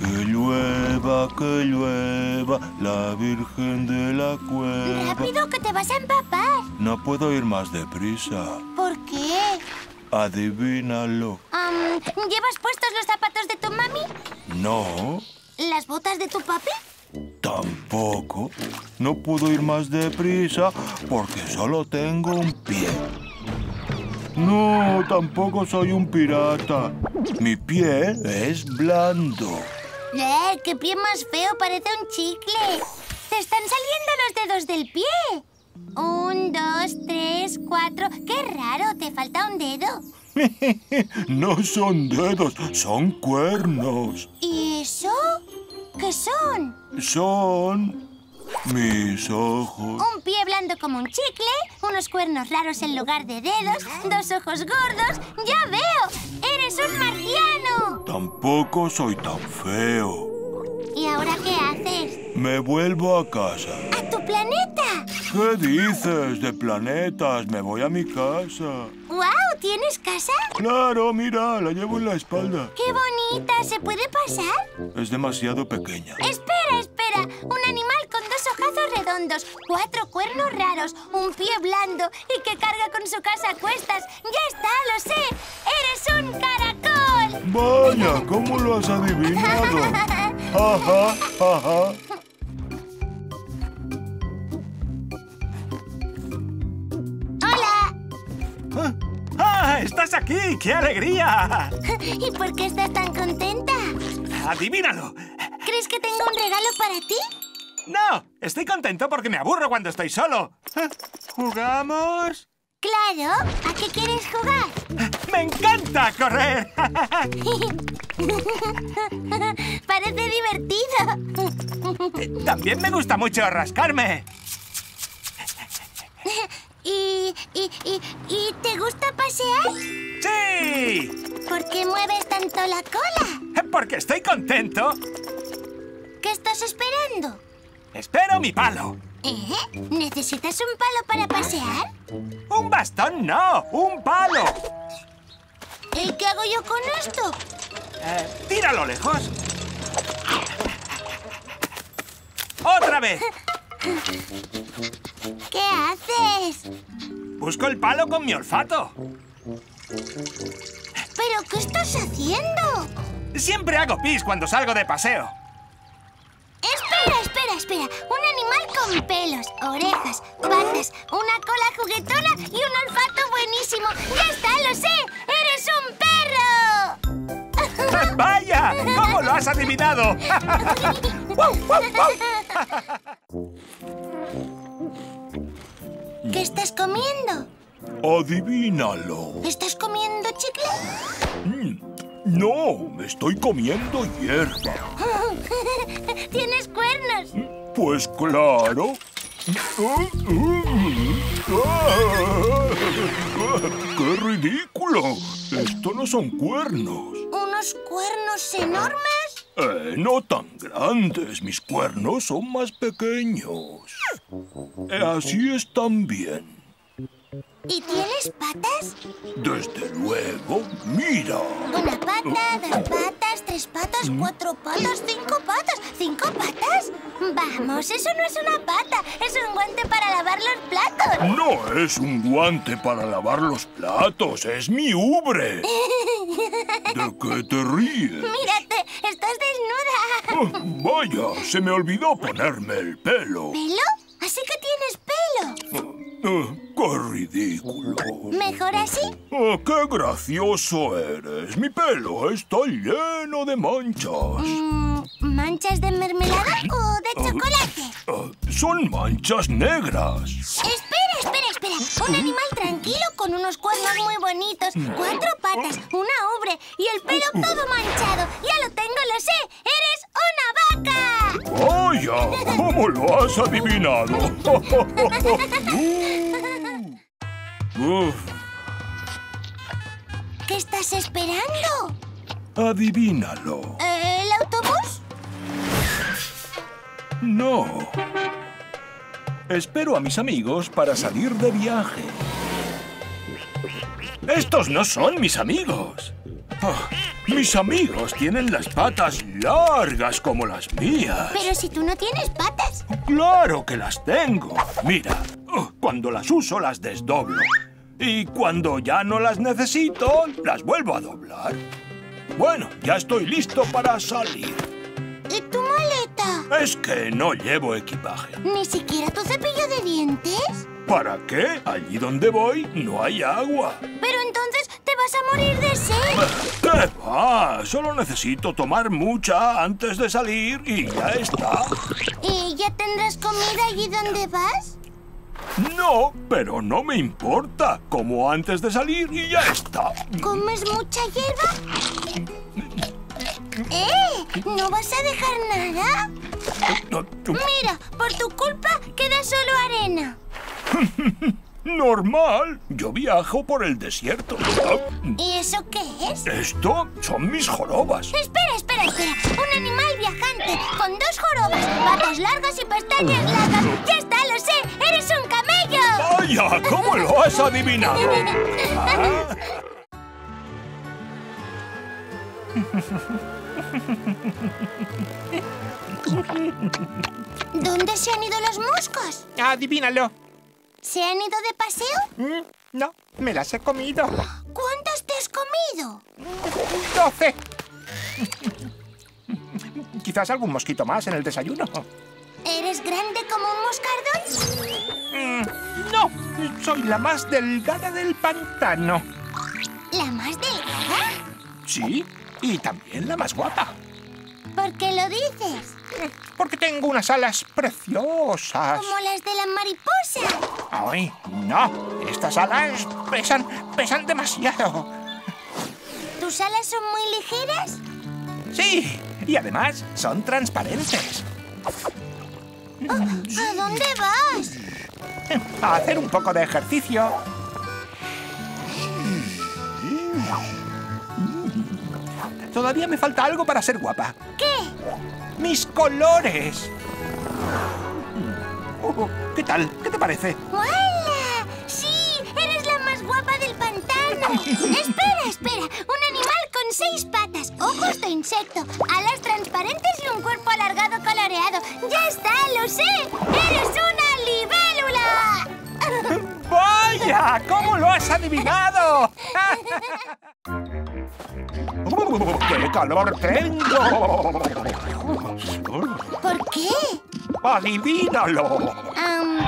Que llueva, que llueva, la Virgen de la Cueva. ¡Rápido, que te vas a empapar! No puedo ir más deprisa. Adivínalo. ¿Llevas puestos los zapatos de tu mami? No, ¿Las botas de tu papi? tampoco. No puedo ir más deprisa porque solo tengo un pie. No, tampoco soy un pirata. Mi pie es blando. ¡Eh! ¡Qué pie más feo! Parece un chicle. ¡Te están saliendo los dedos del pie! Un, dos, tres, cuatro... ¡Qué raro! Te falta un dedo. No son dedos, son cuernos. ¿Y eso? ¿Qué son? Son mis ojos. Un pie blando como un chicle, unos cuernos raros en lugar de dedos, dos ojos gordos... ¡Ya veo! ¡Eres un marciano! Tampoco soy tan feo. ¿Y ahora qué haces? Me vuelvo a casa. ¿Qué dices de planetas? Me voy a mi casa. ¡Guau! ¿Tienes casa? Claro, mira, la llevo en la espalda. ¡Qué bonita! ¿Se puede pasar? Es demasiado pequeña. Espera, espera. Un animal con dos ojazos redondos, cuatro cuernos raros, un pie blando y que carga con su casa a cuestas. ¡Ya está, lo sé! ¡Eres un caracol! Vaya, ¿cómo lo has adivinado? Ajá, ajá. ¡Ah! ¡Ah! ¡Estás aquí! ¡Qué alegría! ¿Y por qué estás tan contenta? ¡Adivínalo! ¿Crees que tengo un regalo para ti? ¡No! Estoy contento porque me aburro cuando estoy solo. Ah, ¿Jugamos? Claro. ¿A qué quieres jugar? ¡Me encanta correr! Parece divertido. También me gusta mucho rascarme. ¿Y, y, y, y te gusta pasear? ¡Sí! ¿Por qué mueves tanto la cola? Porque estoy contento. ¿Qué estás esperando? Espero mi palo. ¿Eh? ¿Necesitas un palo para pasear? ¡Un bastón no! ¡Un palo! ¿Y qué hago yo con esto? Eh, tíralo lejos. ¡Otra vez! ¿Qué haces? Busco el palo con mi olfato. ¿Pero qué estás haciendo? Siempre hago pis cuando salgo de paseo. Espera, espera, espera. Un animal con pelos, orejas, patas, una cola juguetona y un olfato buenísimo. ¡Ya está, lo sé! ¡Eres un perro! ¡Vaya! ¿Cómo lo has adivinado? ¿Qué estás comiendo? Adivínalo. ¿Estás comiendo chicle? Mm, No, me estoy comiendo hierba. ¡Tienes cuernos! Pues claro. ¡Qué ridículo! Esto no son cuernos. ¿Unos cuernos enormes? Eh, no tan grandes. Mis cuernos son más pequeños. Eh, así están bien. ¿Y tienes patas? Desde luego, mira. Una pata, dos patas, tres patas, cuatro patas, cinco patas. ¿Cinco patas? Vamos, eso no es una pata. Es un guante para lavar los platos. No es un guante para lavar los platos, es mi ubre. ¿De qué te ríes? Mírate, estás desnuda. Ah, vaya, se me olvidó ponerme el pelo. ¿Pelo? Así que ridículo! ¿Mejor así? Ah, ¡Qué gracioso eres! Mi pelo está lleno de manchas. Mm, ¿Manchas de mermelada o de chocolate? Ah, son manchas negras. Espera, espera, espera. Un animal tranquilo con unos cuernos muy bonitos, cuatro patas, una ubre y el pelo todo manchado. Ya lo tengo, lo sé. ¡Eres una vaca! ¡Vaya! ¿Cómo lo has adivinado? Uf, ¿Qué estás esperando? Adivínalo. ¿El autobús? No. Espero a mis amigos para salir de viaje. Estos no son mis amigos. Ah, mis amigos tienen las patas largas como las mías. Pero si tú no tienes patas. Claro que las tengo. Mira, oh, cuando las uso las desdoblo. Y cuando ya no las necesito, las vuelvo a doblar. Bueno, ya estoy listo para salir. ¿Y tu maleta? Es que no llevo equipaje. ¿Ni siquiera tu cepillo de dientes? ¿Para qué? Allí donde voy no hay agua. Pero entonces te vas a morir de sed. ¿Qué va? Solo necesito tomar mucha antes de salir y ya está. ¿Y ya tendrás comida allí donde vas? No, pero no me importa. Como antes de salir y ya está. ¿Comes mucha hierba? ¡Eh! ¿No vas a dejar nada? Mira, por tu culpa queda solo arena. Normal. Yo viajo por el desierto. ¿Y eso qué es? Esto son mis jorobas. Espera, espera, espera. Un animal viajante con dos jorobas, patas largas y pestañas largas. ¡Ya está, lo sé! ¡Eres un camello! ¡Vaya! ¿Cómo lo has adivinado? Ah. ¿Dónde se han ido los moscos? Adivínalo. ¿Se han ido de paseo? Mm, No, me las he comido. ¿Cuántos te has comido? ¡Doce! Quizás algún mosquito más en el desayuno. ¿Eres grande como un moscardón? Mm, No, soy la más delgada del pantano. ¿La más delgada? Sí, y también la más guapa. ¿Por qué lo dices? Porque tengo unas alas preciosas. Como las de la mariposa. ¡Ay, no! Estas alas pesan, pesan demasiado. ¿Tus alas son muy ligeras? Sí, y además son transparentes. ¿A dónde vas? A hacer un poco de ejercicio. Todavía me falta algo para ser guapa. ¿Qué? ¡Mis colores! Uh, ¿Qué tal? ¿Qué te parece? ¡Hola! ¡Sí! ¡Eres la más guapa del pantano! espera, espera. Un animal con seis patas, ojos de insecto, alas transparentes y un cuerpo alargado coloreado. ¡Ya está! ¡Lo sé! ¡Eres una libélula! ¡Vaya! ¿Cómo lo has adivinado? ¡Qué calor tengo! ¿Por qué? ¡Adivínalo! Am,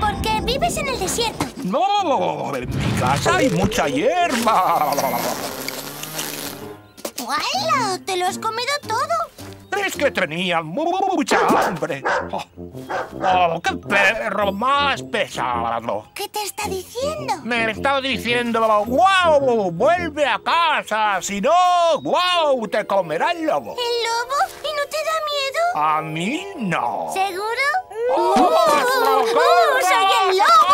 porque vives en el desierto. ¡No! En mi casa hay mucha hierba. ¡Hala! ¡Te lo has comido todo! Es que tenía mucha hambre. ¡Oh, oh, qué perro más pesado! ¿Qué te está diciendo? Me está diciendo, ¡Wow! ¡Vuelve a casa! Si no, ¡Wow! Te comerá el lobo. ¿El lobo? ¿Y no te da miedo? A mí no. ¿Seguro? ¡Oh. ¡Uh! ¡Soy el lobo!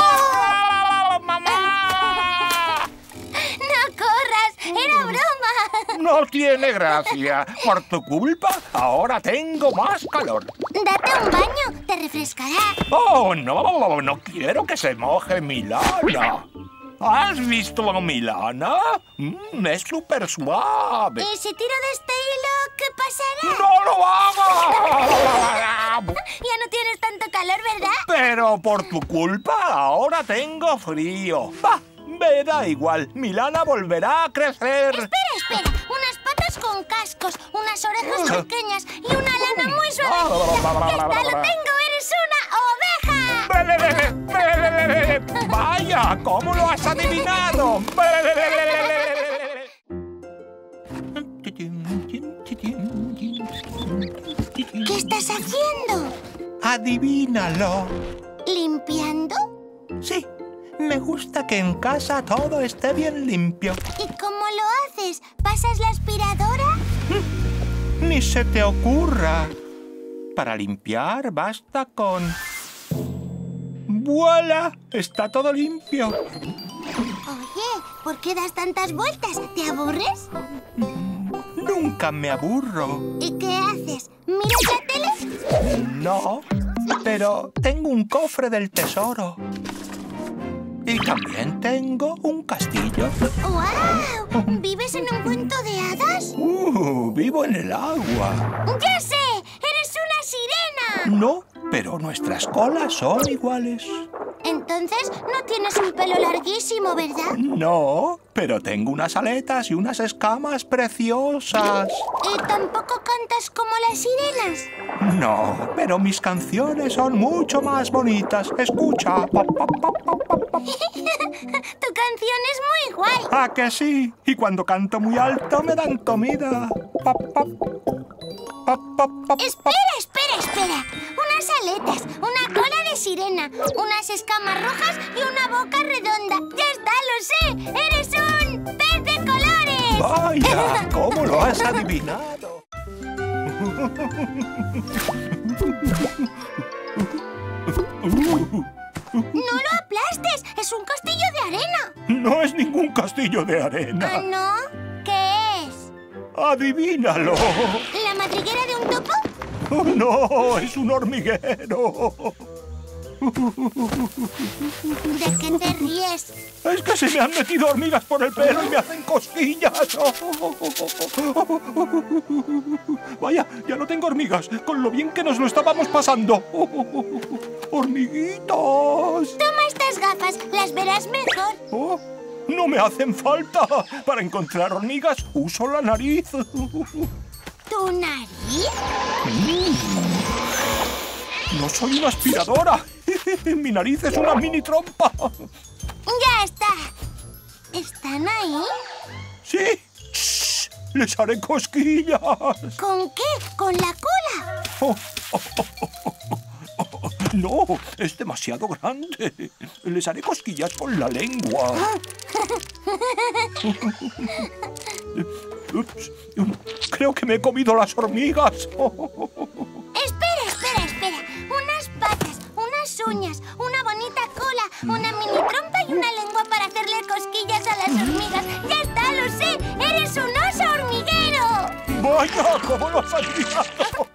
No tiene gracia. Por tu culpa, ahora tengo más calor. Date un baño, te refrescará. ¡Oh, no! No quiero que se moje mi lana. ¿Has visto mi lana? Mm, es súper suave. ¿Y si tiro de este hilo, qué pasará? ¡No lo hagas! Ya no tienes tanto calor, ¿verdad? Pero por tu culpa ahora tengo frío. Bah, me da igual. Mi lana volverá a crecer. Espera, espera. Unas orejas pequeñas y una lana muy suave. ¡Ya está, lo tengo! ¡Eres una oveja! ¡Vaya! ¿Cómo lo has adivinado? ¿Qué estás haciendo? Adivínalo. ¿Limpiando? Sí, me gusta que en casa todo esté bien limpio. ¿Y cómo lo haces? ¿Pasas la aspiradora? Ni se te ocurra. Para limpiar basta con... ¡Vuela! Está todo limpio. Oye, ¿Por qué das tantas vueltas? ¿Te aburres? Nunca me aburro. ¿Y qué haces? ¿Miras la tele? No, pero tengo un cofre del tesoro. Y también tengo un castillo. ¡Wow! ¿Vives en un cuento de hadas? Uh, vivo en el agua. ¡Ya sé! ¡Eres una sirena! No, pero nuestras colas son iguales. Entonces no tienes un pelo larguísimo, ¿verdad? No, pero tengo unas aletas y unas escamas preciosas. ¿Y tampoco cantas como las sirenas? No, pero mis canciones son mucho más bonitas. Escucha. Pa, pa, pa. Tu canción es muy guay. ¿A que sí? Y cuando canto muy alto me dan comida. Pa, pa, pa. Espera, espera, espera. Unas aletas, una cola de sirena, unas escamas rojas y una boca redonda. ¡Ya está, lo sé! ¡Eres un pez de colores! Vaya, ¿cómo lo has adivinado? ¡No lo aplastes! ¡Es un castillo de arena! No es ningún castillo de ¿Ah, arena. no? ¿Qué es? Adivínalo. ¿La madriguera de un topo? Oh, no, es un hormiguero. ¿De qué te ríes? Es que se me han metido hormigas por el pelo y me hacen cosquillas. Vaya, ya no tengo hormigas, con lo bien que nos lo estábamos pasando. Hormiguitas. Toma estas gafas, las verás mejor. Oh, no me hacen falta. Para encontrar hormigas uso la nariz. ¿Tu nariz? No soy una aspiradora. Mi nariz es una mini trompa. Ya está. ¿Están ahí? Sí. Shh, Les haré cosquillas. ¿Con qué? ¿Con la cola? Oh, oh, oh. No, es demasiado grande. Les haré cosquillas con la lengua. Ups, creo que me he comido las hormigas. ¡Ay, no! ¿Cómo lo has olvidado?